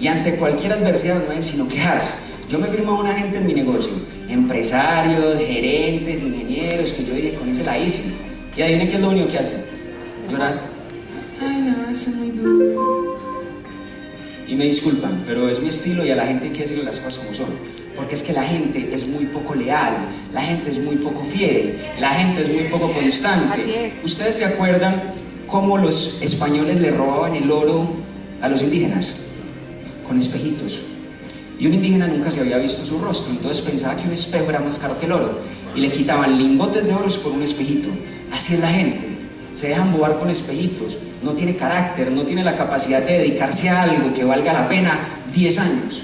Y ante cualquier adversidad no hay sino quejarse. Yo me firmo a una gente en mi negocio, empresarios, gerentes, ingenieros, que yo dije, con eso la hice. Y adivinen qué es lo único que hacen. Llorar. Ay, no, es muy duro. Y me disculpan, pero es mi estilo y a la gente hay que decirle las cosas como son. Porque es que la gente es muy poco leal, la gente es muy poco fiel, la gente es muy poco constante. ¿Ustedes se acuerdan cómo los españoles le robaban el oro a los indígenas? Con espejitos. Y un indígena nunca se había visto su rostro, entonces pensaba que un espejo era más caro que el oro. Y le quitaban lingotes de oro por un espejito. Así es la gente. Se dejan bobar con espejitos. No tiene carácter, no tiene la capacidad de dedicarse a algo que valga la pena 10 años,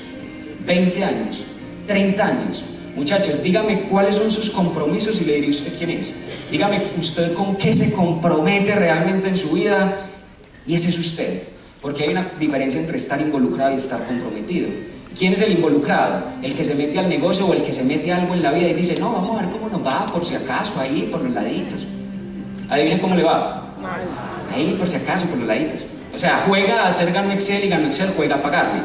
20 años, 30 años. Muchachos, dígame cuáles son sus compromisos y le diré usted quién es. Dígame usted con qué se compromete realmente en su vida y ese es usted. Porque hay una diferencia entre estar involucrado y estar comprometido. ¿Quién es el involucrado? ¿El que se mete al negocio o el que se mete algo en la vida y dice, no, vamos a ver cómo nos va, por si acaso, ahí, por los laditos? Adivinen cómo le va. Ahí, por si acaso, por los laditos. O sea, juega a hacer gano Excel y gano Excel juega a pagarle.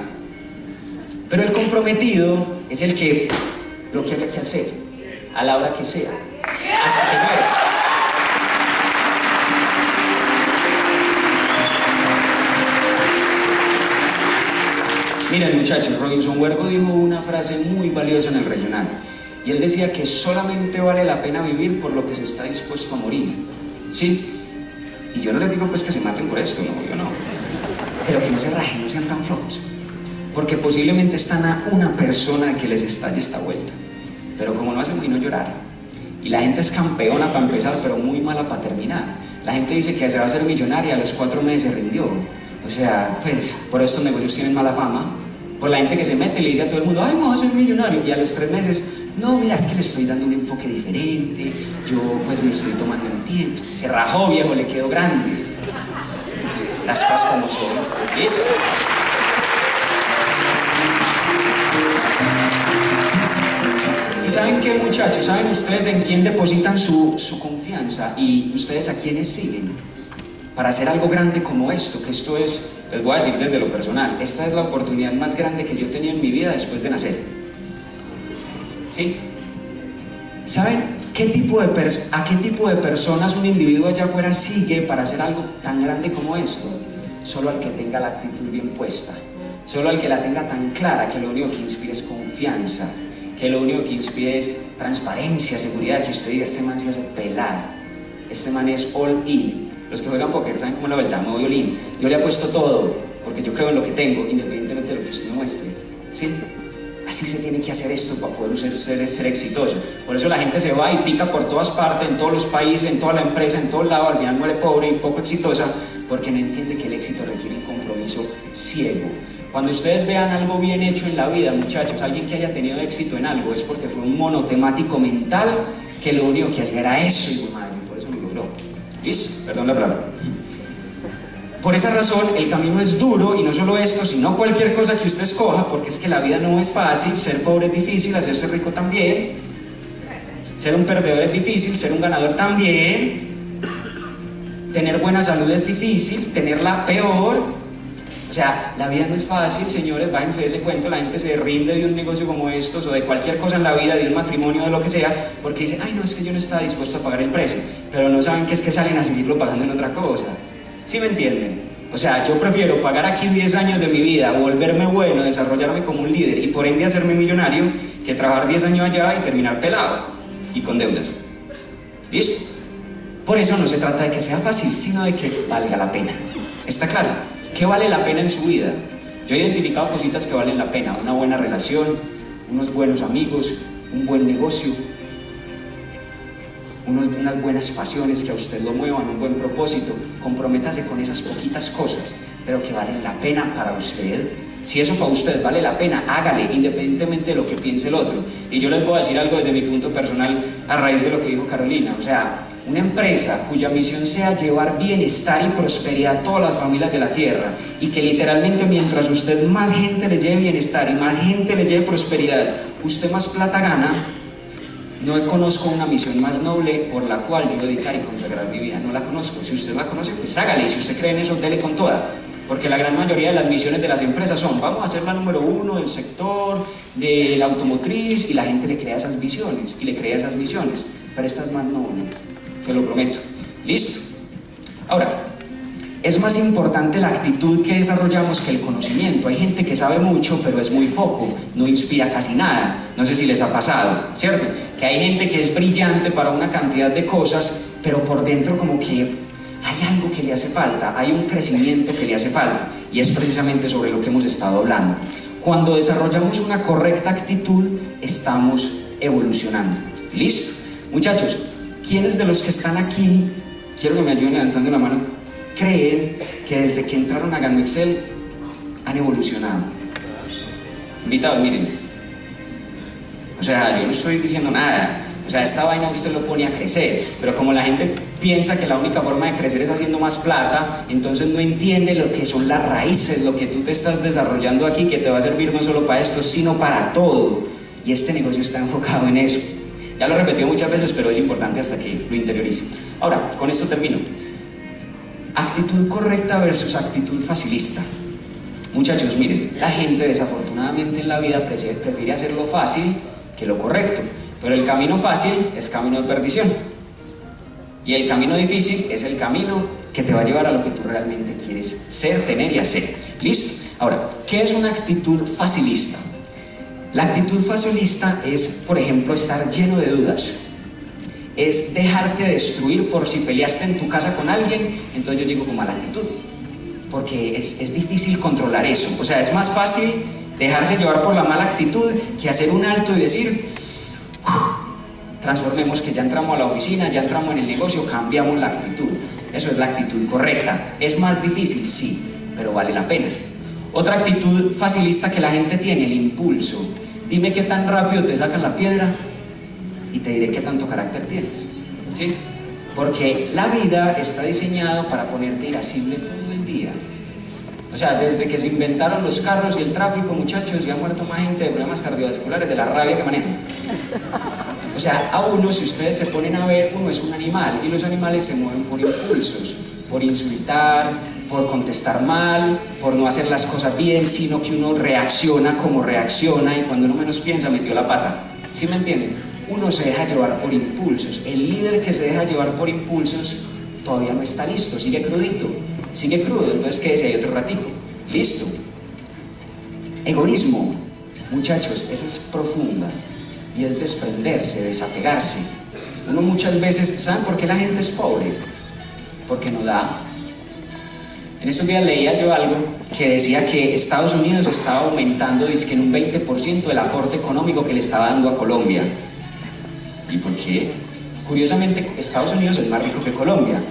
Pero el comprometido es el que lo quiere que hacer, a la hora que sea, hasta que muera. Miren muchachos, Robinson Huergo dijo una frase muy valiosa en el regional. Y él decía que solamente vale la pena vivir por lo que se está dispuesto a morir. ¿Sí? Y yo no les digo pues que se maten por esto, no, yo no. pero que no se rajen, no sean tan flojos. Porque posiblemente están a una persona que les estalle esta vuelta. Pero como no hace muy no llorar. Y la gente es campeona para empezar, pero muy mala para terminar. La gente dice que se va a hacer millonaria, a los cuatro meses se rindió. O sea, pues, por estos negocios tienen mala fama. Por la gente que se mete y le dice a todo el mundo, ay, me voy a ser millonario. Y a los tres meses, no, mira, es que le estoy dando un enfoque diferente, yo pues me estoy tomando el tiempo. Se rajó, viejo, le quedó grande. Las cosas como son. ¿Listo? ¿Y saben qué, muchachos? ¿Saben ustedes en quién depositan su, su confianza? ¿Y ustedes a quiénes siguen? Para hacer algo grande como esto, que esto es, les voy a decir desde lo personal, esta es la oportunidad más grande que yo he tenido en mi vida después de nacer. ¿Sí? ¿Saben qué tipo de a qué tipo de personas un individuo allá afuera sigue para hacer algo tan grande como esto? Solo al que tenga la actitud bien puesta, solo al que la tenga tan clara que lo único que inspira es confianza, que lo único que inspira es transparencia, seguridad, que usted diga, este man se hace pelar, este man es all in. Los que juegan póker saben cómo la voy all in. Yo le apuesto todo, porque yo creo en lo que tengo, independientemente de lo que usted me muestre. ¿Sí? Así se tiene que hacer esto para poder ser, ser, exitoso. Por eso la gente se va y pica por todas partes, en todos los países, en toda la empresa, en todos lados, al final muere pobre y poco exitosa, porque no entiende que el éxito requiere un compromiso ciego. Cuando ustedes vean algo bien hecho en la vida, muchachos, alguien que haya tenido éxito en algo, es porque fue un monotemático mental que lo único que hacía era eso. Perdón la palabra. Por esa razón, el camino es duro y no solo esto, sino cualquier cosa que usted escoja, porque es que la vida no es fácil, ser pobre es difícil, hacerse rico también, ser un perdedor es difícil, ser un ganador también, tener buena salud es difícil, tenerla peor. O sea, la vida no es fácil, señores, váyanse de ese cuento, la gente se rinde de un negocio como estos o de cualquier cosa en la vida, de un matrimonio, de lo que sea, porque dice, ay, no, es que yo no estaba dispuesto a pagar el precio, pero no saben que es que salen a seguirlo pagando en otra cosa. ¿Sí me entienden? O sea, yo prefiero pagar aquí 10 años de mi vida, volverme bueno, desarrollarme como un líder y por ende hacerme millonario, que trabajar 10 años allá y terminar pelado y con deudas. ¿Listo? Por eso no se trata de que sea fácil, sino de que valga la pena. ¿Está claro? ¿Qué vale la pena en su vida? Yo he identificado cositas que valen la pena. Una buena relación, unos buenos amigos, un buen negocio, unas buenas pasiones que a usted lo muevan, un buen propósito, comprométase con esas poquitas cosas, pero que valen la pena para usted. Si eso para usted vale la pena, hágale, independientemente de lo que piense el otro. Y yo les voy a decir algo desde mi punto personal a raíz de lo que dijo Carolina. O sea, una empresa cuya misión sea llevar bienestar y prosperidad a todas las familias de la tierra y que literalmente mientras usted más gente le lleve bienestar y más gente le lleve prosperidad, usted más plata gana, no conozco una misión más noble por la cual yo dedicar y consagrar mi vida. No la conozco. Si usted la conoce, pues hágale. Si usted cree en eso, dele con toda. Porque la gran mayoría de las misiones de las empresas son, vamos a ser la número uno del sector, de la automotriz, y la gente le crea esas visiones, y le crea esas misiones. Pero esta es más noble, se lo prometo. ¿Listo? Ahora, es más importante la actitud que desarrollamos que el conocimiento. Hay gente que sabe mucho, pero es muy poco, no inspira casi nada. No sé si les ha pasado, ¿cierto? Que hay gente que es brillante para una cantidad de cosas, pero por dentro como que hay algo que le hace falta, hay un crecimiento que le hace falta. Y es precisamente sobre lo que hemos estado hablando. Cuando desarrollamos una correcta actitud, estamos evolucionando. ¿Listo? Muchachos, ¿quiénes de los que están aquí, quiero que me ayuden levantando la mano, creen que desde que entraron a Gano Excel han evolucionado. Invitados, miren. O sea, yo no estoy diciendo nada. O sea, esta vaina usted lo pone a crecer, pero como la gente piensa que la única forma de crecer es haciendo más plata, entonces no entiende lo que son las raíces, lo que tú te estás desarrollando aquí, que te va a servir no solo para esto, sino para todo. Y este negocio está enfocado en eso. Ya lo he repetido muchas veces, pero es importante hasta que lo interiorice. Ahora, con esto termino. Actitud correcta versus actitud facilista. Muchachos, miren, la gente desafortunadamente en la vida prefiere hacer lo fácil que lo correcto, pero el camino fácil es camino de perdición. Y el camino difícil es el camino que te va a llevar a lo que tú realmente quieres ser, tener y hacer. ¿Listo? Ahora, ¿qué es una actitud facilista? La actitud facilista es, por ejemplo, estar lleno de dudas es dejarte destruir por si peleaste en tu casa con alguien, entonces yo digo como mala actitud. porque es, es difícil controlar eso. O sea, es más fácil dejarse llevar por la mala actitud que hacer un alto y decir, transformemos que ya entramos a la oficina, ya entramos en el negocio, cambiamos la actitud. Eso es la actitud correcta. ¿Es más difícil? Sí, pero vale la pena. Otra actitud facilista que la gente tiene, el impulso. Dime qué tan rápido te sacan la piedra y te diré qué tanto carácter tienes. ¿Sí? Porque la vida está diseñada para ponerte irascible todo el día. O sea, desde que se inventaron los carros y el tráfico, muchachos, ya ha muerto más gente de problemas cardiovasculares, de la rabia que manejan. O sea, a uno, si ustedes se ponen a ver, uno es un animal y los animales se mueven por impulsos, por insultar, por contestar mal, por no hacer las cosas bien, sino que uno reacciona como reacciona y cuando uno menos piensa metió la pata. ¿Sí me entienden? Uno se deja llevar por impulsos. El líder que se deja llevar por impulsos todavía no está listo, sigue crudito, sigue crudo. Entonces, ¿qué es? Hay otro ratico. Listo. Egoísmo. Muchachos, esa es profunda y es desprenderse, desapegarse. Uno muchas veces, ¿saben por qué la gente es pobre? Porque no da. En esos días leía yo algo que decía que Estados Unidos estaba aumentando que en un 20% el aporte económico que le estaba dando a Colombia. ¿Y por qué? Curiosamente, Estados Unidos es más rico que Colombia.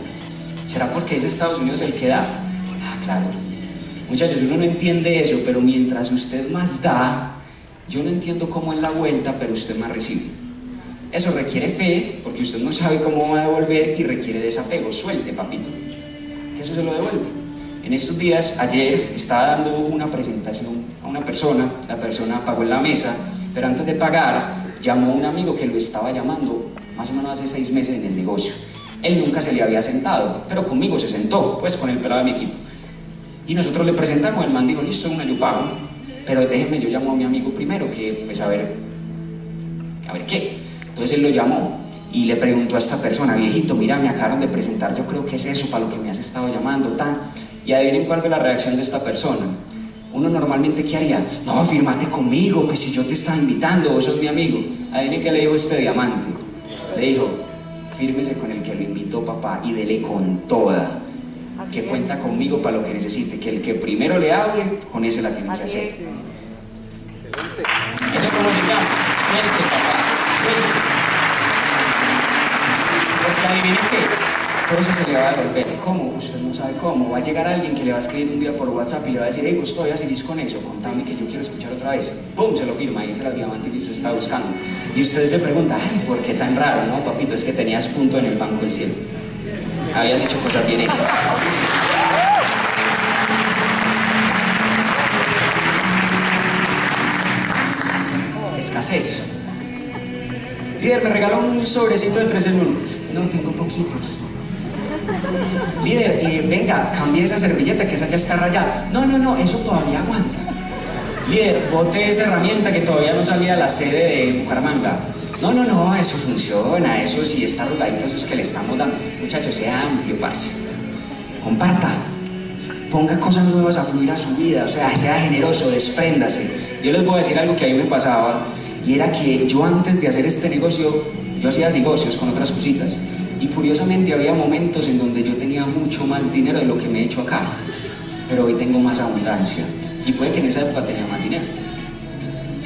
¿Será porque es Estados Unidos el que da? Ah, claro. Muchachos, uno no entiende eso, pero mientras usted más da, yo no entiendo cómo es la vuelta, pero usted más recibe. Eso requiere fe, porque usted no sabe cómo va a devolver y requiere desapego. Suelte, papito, que eso se lo devuelve. En estos días, ayer, estaba dando una presentación a una persona, la persona pagó en la mesa, pero antes de pagar, llamó a un amigo que lo estaba llamando más o menos hace seis meses en el negocio. Él nunca se le había sentado, pero conmigo se sentó, pues con el pelado de mi equipo. Y nosotros le presentamos, el man dijo, listo, una yo pago pero déjenme, yo llamo a mi amigo primero, que pues a ver, a ver qué. Entonces él lo llamó y le preguntó a esta persona, viejito, mira, me acaban de presentar, yo creo que es eso para lo que me has estado llamando, tan. Y adivinen cuál fue la reacción de esta persona. Uno normalmente, ¿qué haría? No, fírmate conmigo, pues si yo te estaba invitando, vos sos mi amigo. Adivinen qué le dijo este diamante. Le dijo, fírmese con el que lo invitó papá y dele con toda que cuenta conmigo para lo que necesite, que el que primero le hable, con ese la tiene que hacer. Eso cómo se llama, suelte papá, suelte. Porque adivinen qué, todo eso se le va a devolver. ¿Cómo? Usted no sabe cómo. Va a llegar alguien que le va a escribir un día por WhatsApp y le va a decir, hey, vos todavía seguís con eso, contame que yo quiero escuchar otra vez. ¡Pum! Se lo firma y el diamante que usted está buscando. Y usted se pregunta, ay, ¿por qué tan raro? No, papito, es que tenías punto en el banco del cielo habías hecho cosas bien hechas. Escasez. Líder, me regaló un sobrecito de 13 lunes. No, tengo poquitos. Líder, eh, venga, cambie esa servilleta que esa ya está rayada. No, no, no, eso todavía aguanta. Líder, bote esa herramienta que todavía no salía a la sede de Bucaramanga. No, no, no, eso funciona, eso sí está arrugadito, eso es que le estamos dando. Muchachos, sea amplio, parce. Comparta. Ponga cosas nuevas a fluir a su vida, o sea, sea generoso, despréndase. Yo les voy a decir algo que a mí me pasaba, y era que yo antes de hacer este negocio, yo hacía negocios con otras cositas. Y curiosamente había momentos en donde yo tenía mucho más dinero de lo que me he hecho acá. Pero hoy tengo más abundancia. Y puede que en esa época tenía más dinero.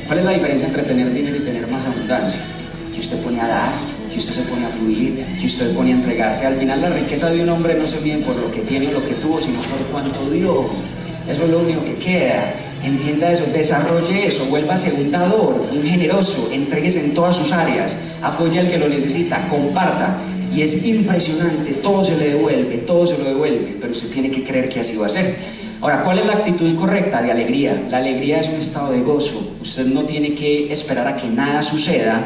¿Cuál es la diferencia entre tener dinero y tener más abundancia? que usted pone a dar, que usted se pone a fluir, que usted pone a entregarse. Al final la riqueza de un hombre no se mide por lo que tiene o lo que tuvo, sino por cuánto dio. Eso es lo único que queda. Entienda eso, desarrolle eso, vuélvase un dador, un generoso, entreguese en todas sus áreas, apoye al que lo necesita, comparta. Y es impresionante, todo se le devuelve, todo se lo devuelve, pero usted tiene que creer que así va a ser. Ahora, ¿cuál es la actitud correcta de alegría? La alegría es un estado de gozo. Usted no tiene que esperar a que nada suceda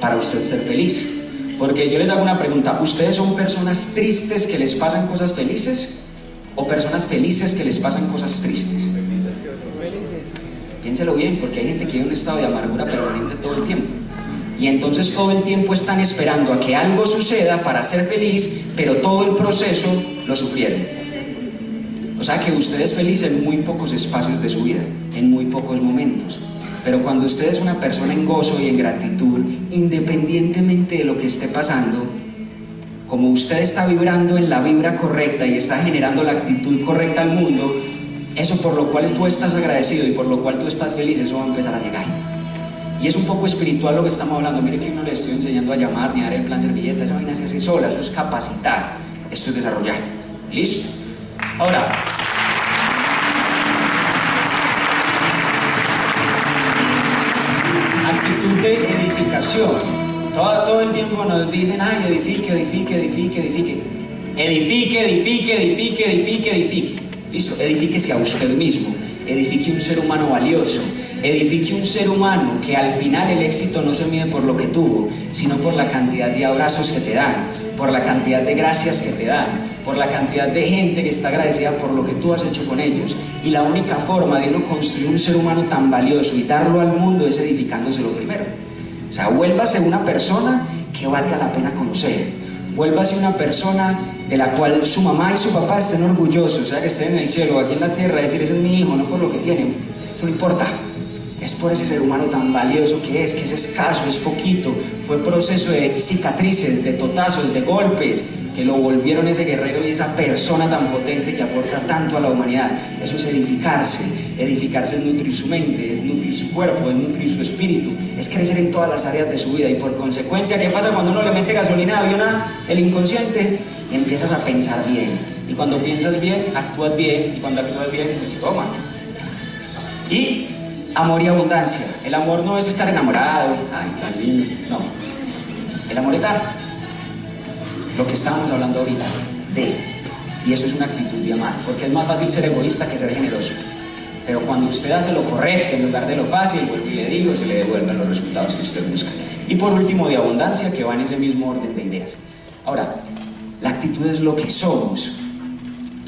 para usted ser feliz. Porque yo les hago una pregunta, ¿ustedes son personas tristes que les pasan cosas felices o personas felices que les pasan cosas tristes? Piénselo bien, porque hay gente que vive en un estado de amargura permanente todo el tiempo. Y entonces todo el tiempo están esperando a que algo suceda para ser feliz, pero todo el proceso lo sufrieron. O sea que usted es feliz en muy pocos espacios de su vida, en muy pocos momentos. Pero cuando usted es una persona en gozo y en gratitud, independientemente de lo que esté pasando, como usted está vibrando en la vibra correcta y está generando la actitud correcta al mundo, eso por lo cual tú estás agradecido y por lo cual tú estás feliz, eso va a empezar a llegar. Y es un poco espiritual lo que estamos hablando. Mire que uno le estoy enseñando a llamar, ni a dar el plan servilleta, esa vaina se hace sola, eso es capacitar, esto es desarrollar. ¿Listo? Ahora, actitud de edificación. Todo, todo el tiempo nos dicen, ay, edifique, edifique, edifique, edifique. Edifique, edifique, edifique, edifique, edifique. Listo, edifíquese a usted mismo. Edifique un ser humano valioso. Edifique un ser humano que al final el éxito no se mide por lo que tuvo, sino por la cantidad de abrazos que te dan, por la cantidad de gracias que te dan, por la cantidad de gente que está agradecida por lo que tú has hecho con ellos. Y la única forma de uno construir un ser humano tan valioso y darlo al mundo es edificándoselo primero. O sea, vuélvase una persona que valga la pena conocer. Vuélvase una persona de la cual su mamá y su papá estén orgullosos, o sea, que estén en el cielo o aquí en la tierra, decir, ese es mi hijo, no por lo que tiene, eso no importa. Es por ese ser humano tan valioso que es, que es escaso, es poquito. Fue proceso de cicatrices, de totazos, de golpes, que lo volvieron ese guerrero y esa persona tan potente que aporta tanto a la humanidad. Eso es edificarse. Edificarse es nutrir su mente, es nutrir su cuerpo, es nutrir su espíritu, es crecer en todas las áreas de su vida. Y por consecuencia, ¿qué pasa cuando uno le mete gasolina a aviona el inconsciente? empiezas a pensar bien. Y cuando piensas bien, actúas bien. Y cuando actúas bien, pues toma. Y amor y abundancia. El amor no es estar enamorado, ay, tan lindo, no. El amor es dar. Lo que estábamos hablando ahorita, de. Y eso es una actitud de amar, porque es más fácil ser egoísta que ser generoso. Pero cuando usted hace lo correcto en lugar de lo fácil, vuelvo y le digo, se le devuelven los resultados que usted busca. Y por último, de abundancia, que va en ese mismo orden de ideas. Ahora, la actitud es lo que somos.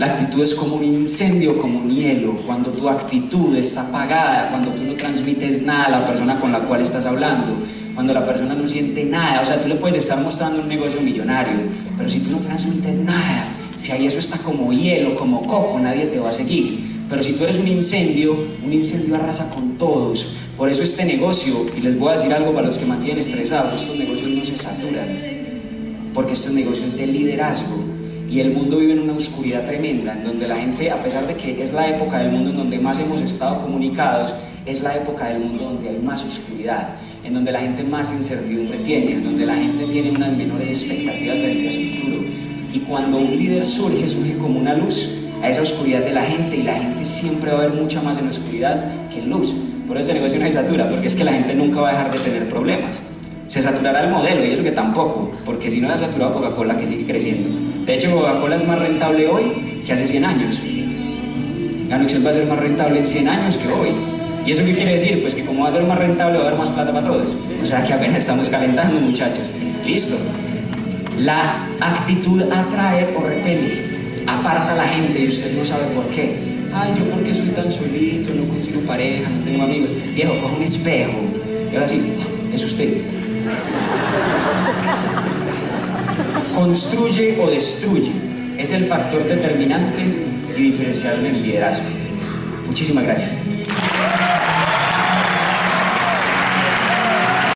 La actitud es como un incendio, como un hielo. Cuando tu actitud está apagada, cuando tú no transmites nada a la persona con la cual estás hablando, cuando la persona no siente nada, o sea, tú le puedes estar mostrando un negocio millonario, pero si tú no transmites nada, si ahí eso está como hielo, como coco, nadie te va a seguir. Pero si tú eres un incendio, un incendio arrasa con todos. Por eso este negocio, y les voy a decir algo para los que mantienen estresados, estos negocios no se saturan, porque estos negocios de liderazgo y el mundo vive en una oscuridad tremenda, en donde la gente, a pesar de que es la época del mundo en donde más hemos estado comunicados, es la época del mundo donde hay más oscuridad, en donde la gente más incertidumbre tiene, en donde la gente tiene unas menores expectativas frente a su futuro. Y cuando un líder surge, surge como una luz a esa oscuridad de la gente y la gente siempre va a ver mucha más en oscuridad que en luz. Por eso el negocio no se satura, porque es que la gente nunca va a dejar de tener problemas. Se saturará el modelo y eso que tampoco, porque si no ha saturado Coca-Cola que sigue creciendo. De hecho, Coca-Cola es más rentable hoy que hace 100 años. Ganuxel va a ser más rentable en 100 años que hoy. ¿Y eso qué quiere decir? Pues que como va a ser más rentable va a haber más plata para todos. O sea que apenas estamos calentando, muchachos. Listo. La actitud atrae o repele. Aparta a la gente y usted no sabe por qué. Ay, yo porque soy tan solito, no consigo pareja, no tengo amigos. Viejo, coge un espejo. Y ahora sí, es usted. Construye o destruye. Es el factor determinante y diferencial en el liderazgo. Muchísimas gracias.